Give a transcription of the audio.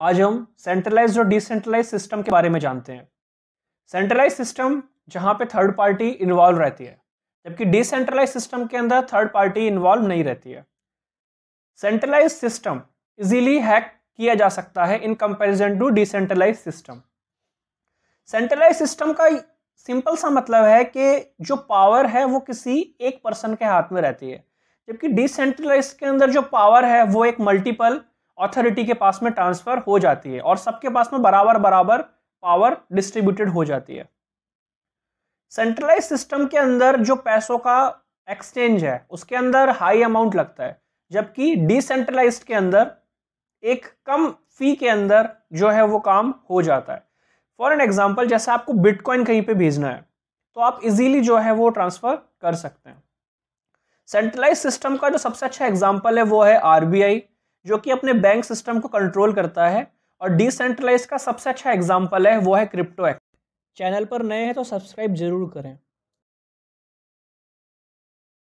आज हम सेंट्रलाइज्ड और डिसेंट्रलाइज सिस्टम के बारे में जानते हैं। सेंट्रलाइज सिस्टम जहाँ पे थर्ड पार्टी इन्वॉल्व रहती है, जबकि डिसेंट्रलाइज सिस्टम के अंदर थर्ड पार्टी इन्वॉल्व नहीं रहती है। सेंट्रलाइज सिस्टम इजीली हैक किया जा सकता है in comparison to decentralise system centralise system का सिंपल सा मतलब है कि जो पावर है वो किसी एक पर्सन के हाथ में रहती है, जबकि डिसेंट्रलाइज के अंदर जो पावर है वो एक मल्टीपल अथॉरिटी के पास में ट्रांसफ़र हो जाती है और सबके पास में बराबर बराबर पावर डिस्ट्रीब्यूटेड हो जाती है। सेंट्रलाइज सिस्टम के अंदर जो पैसों का एक्सचेंज है, उसके अंदर हाई अमाउंट लगता है, जबकि डिसेंट्रलाइज के अंदर एक कम फ़ी के अंदर जो है वो काम हो जाता है। फॉर एन एग्ज़ाम्पल जैसे आपको बिटकॉइन कहीं पे भेजना है तो आप इजीली जो है वो ट्रांसफ़र कर सकते हैं। सेंट्रलाइज सिस्टम का जो सबसे अच्छा एग्ज़ाम्पल है वो है आरबीआई जो कि अपने बैंक सिस्टम को कंट्रोल करता है और डिसेंट्रलाइज का सबसे अच्छा एग्ज़ाम्पल है, वो है क्रिप्टो एक्ट चैनल पर नए हैं तो सब्सक्राइब ज़रूर करें।